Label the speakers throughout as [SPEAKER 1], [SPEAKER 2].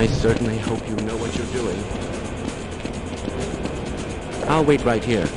[SPEAKER 1] I certainly hope you know what you're doing. I'll wait right here.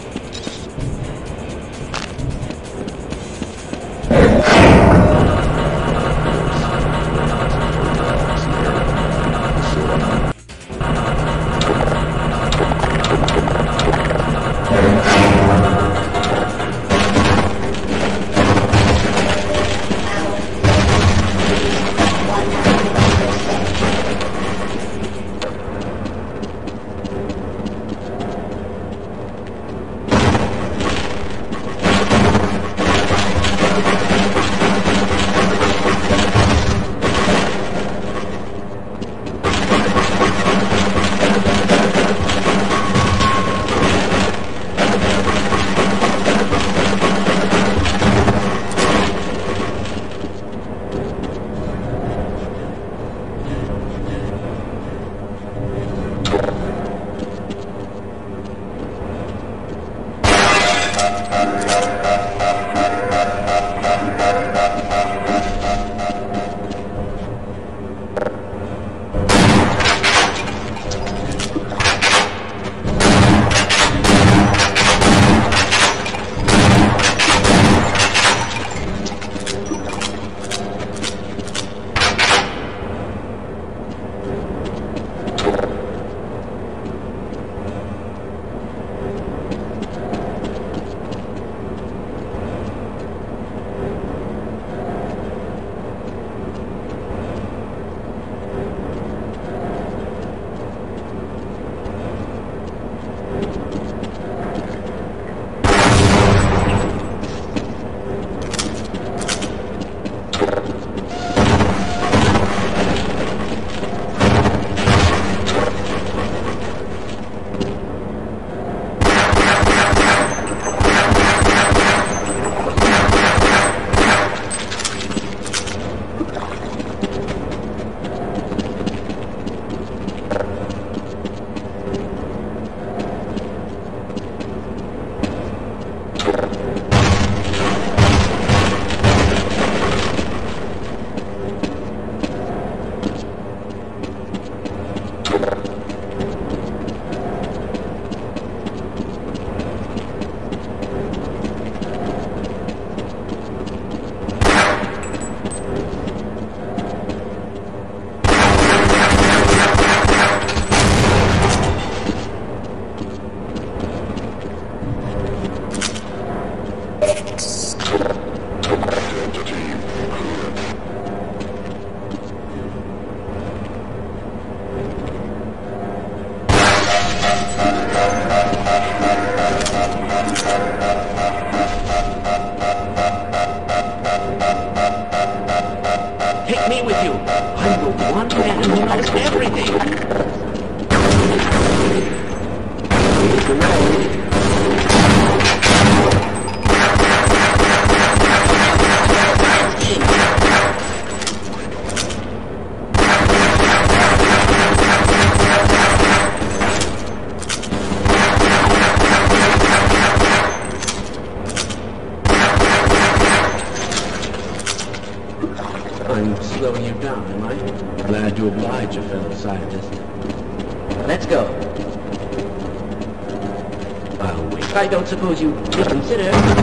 [SPEAKER 2] suppose you
[SPEAKER 3] would consider...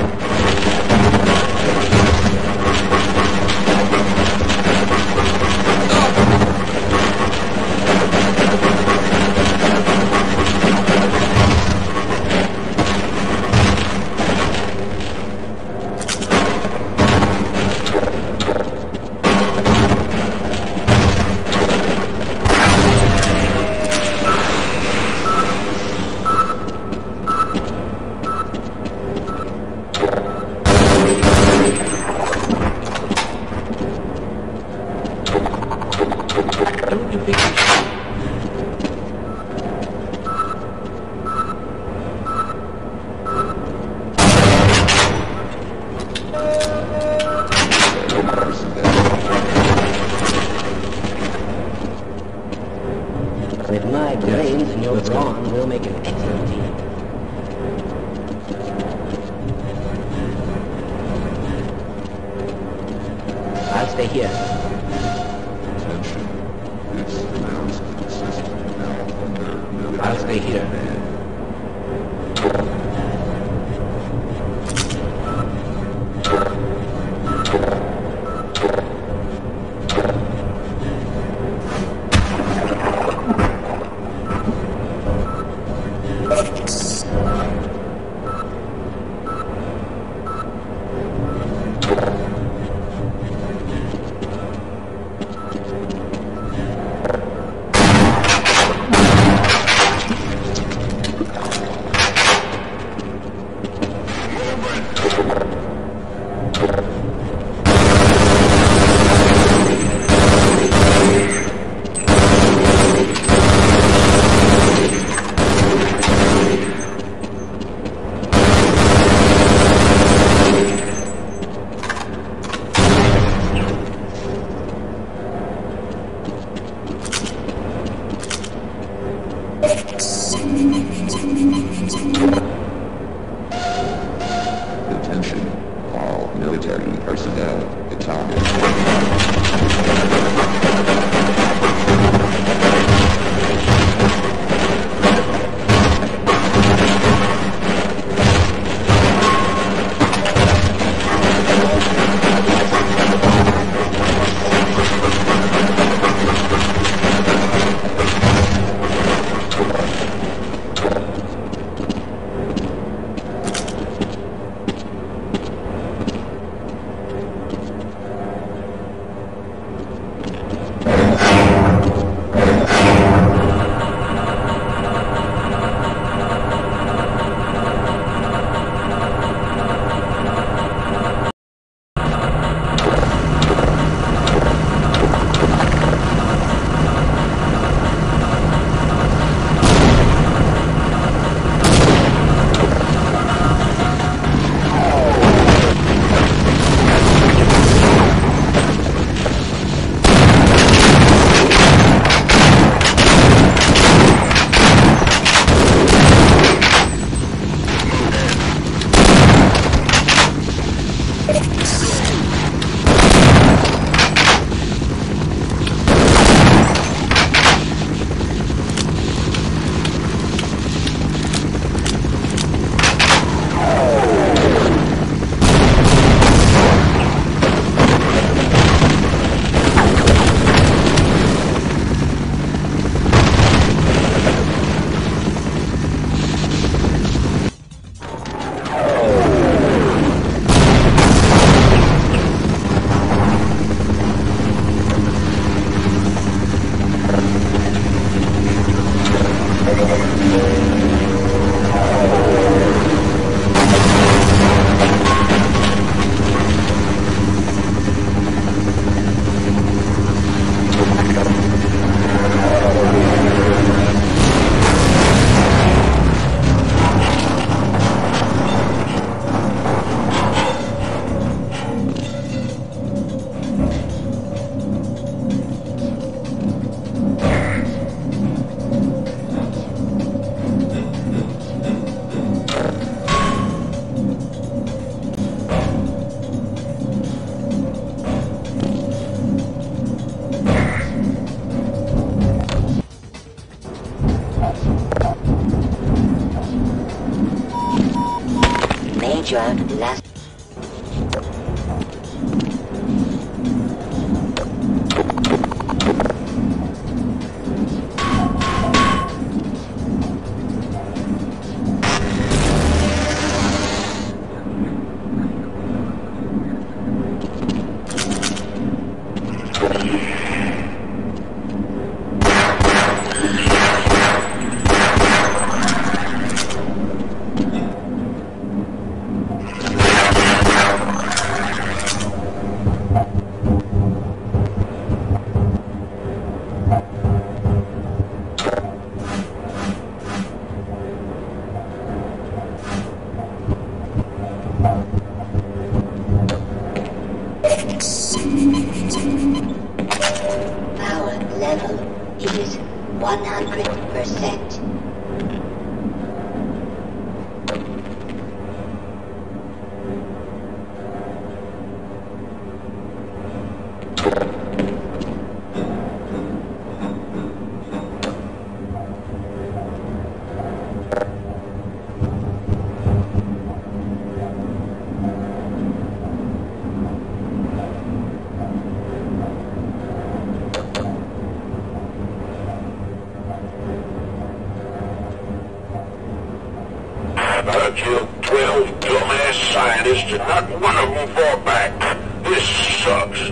[SPEAKER 4] I killed 12 dumbass scientists and not one of them fought back. This sucks.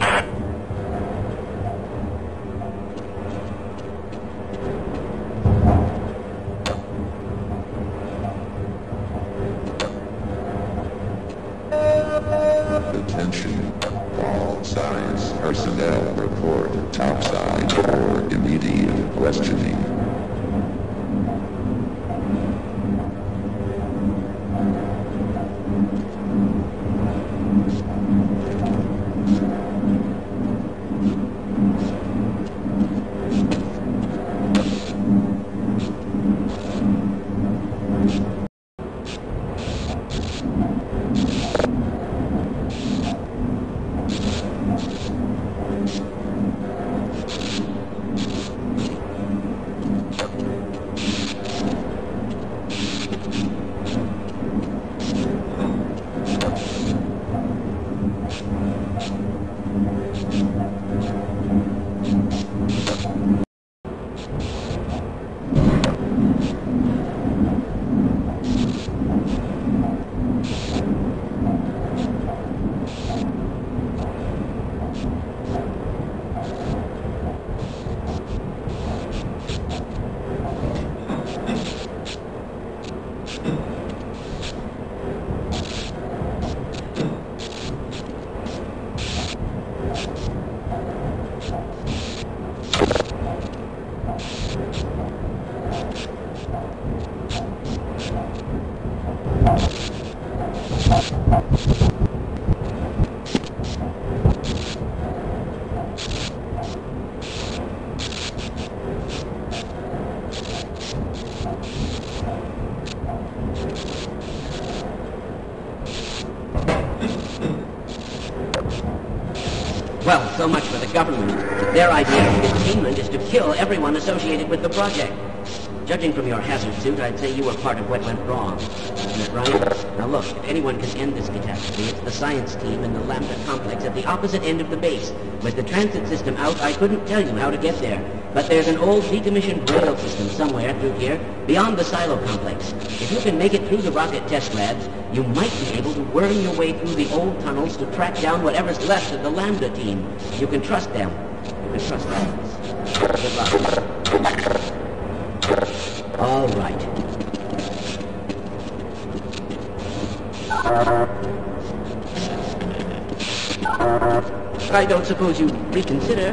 [SPEAKER 3] Attention. All science personnel report topside for immediate questioning.
[SPEAKER 1] Their idea of containment is to kill everyone associated with the project. Judging from your hazard suit, I'd say you were part of what went wrong. Isn't that right? Now look, if anyone can end this catastrophe, it's the science team in the Lambda complex at the opposite end of the base. With the transit system out, I couldn't tell you how to get there. But there's an old decommissioned rail system somewhere through here, beyond the silo complex. If you can make it through the rocket test labs, you might be able to worm your way through the old tunnels to track down whatever's left of the Lambda team. You can trust them. All right. I don't suppose you reconsider.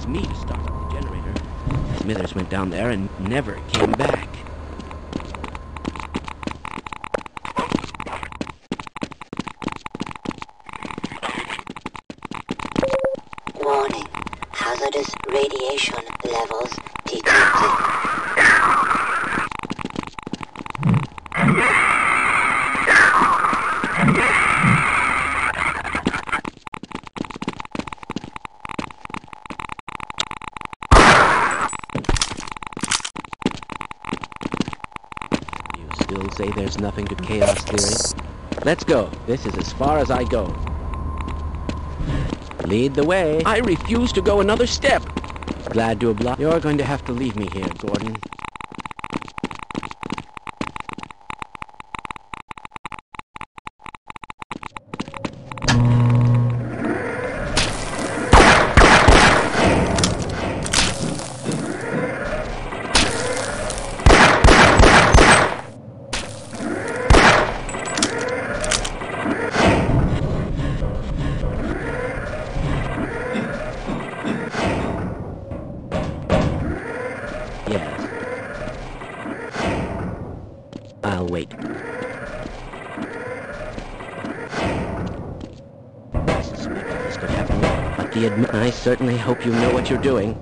[SPEAKER 1] was me to start the generator. Smithers went down there and never came back. Warning. Hazardous radiation levels detected. Say there's nothing to chaos theory? Let's go. This is as far as I go. Lead the way. I refuse to go another step. Glad to oblige. You're going to have to leave me here, Gordon. Suspected this could happen, I certainly hope you know what you're doing.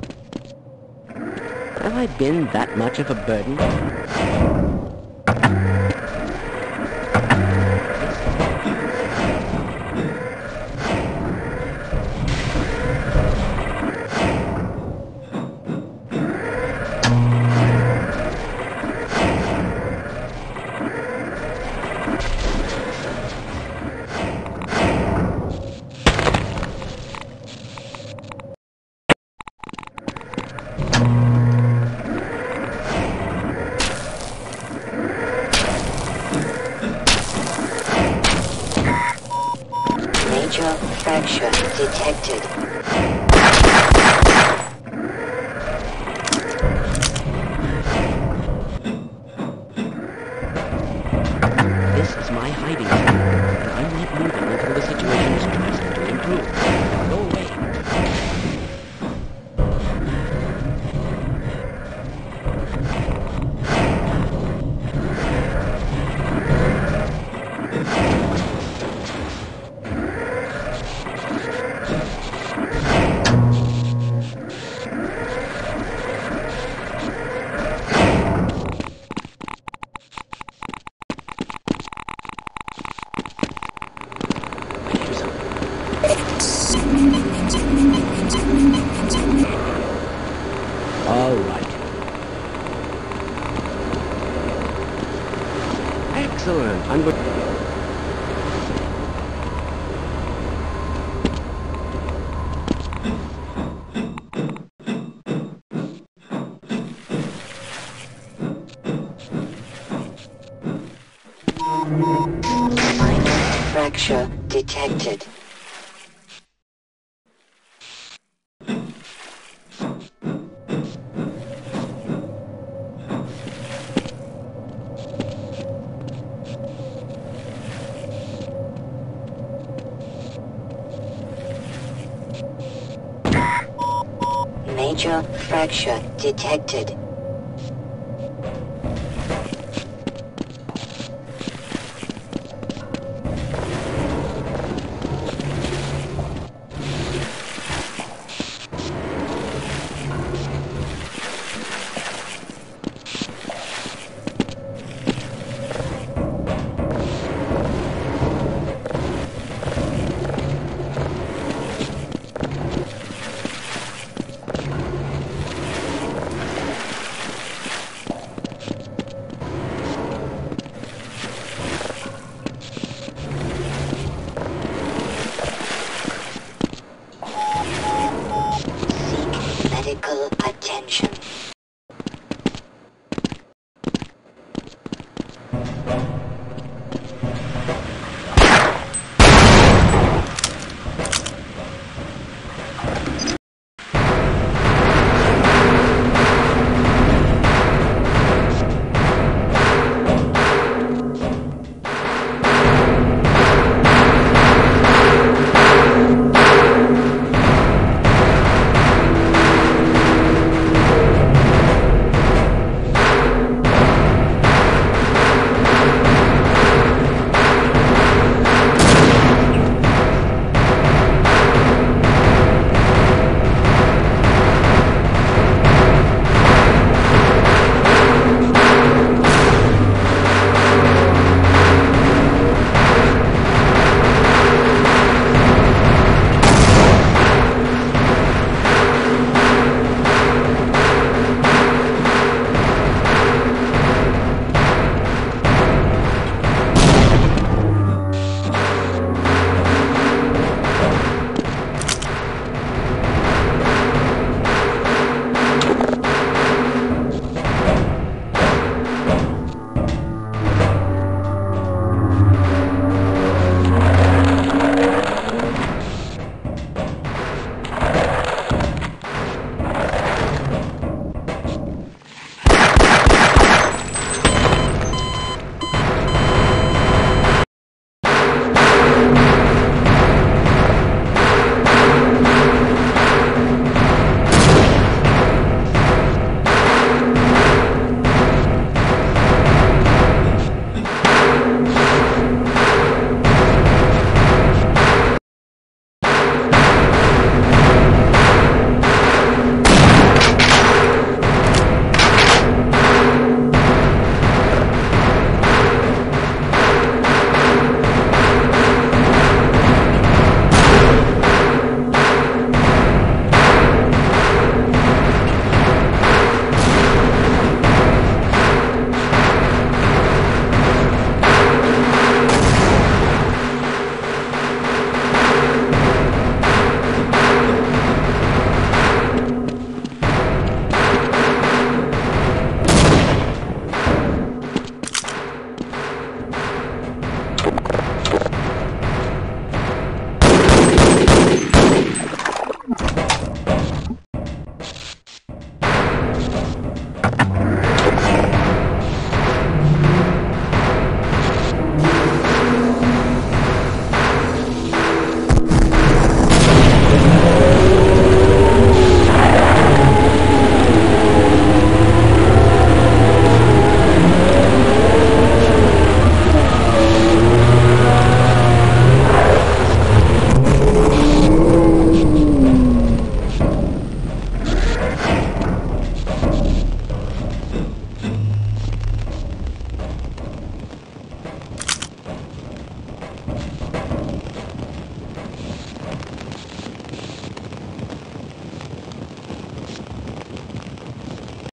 [SPEAKER 1] Have I been that much of a burden? Is my hiding spot, and I'm not moving
[SPEAKER 5] detected. Major fracture detected.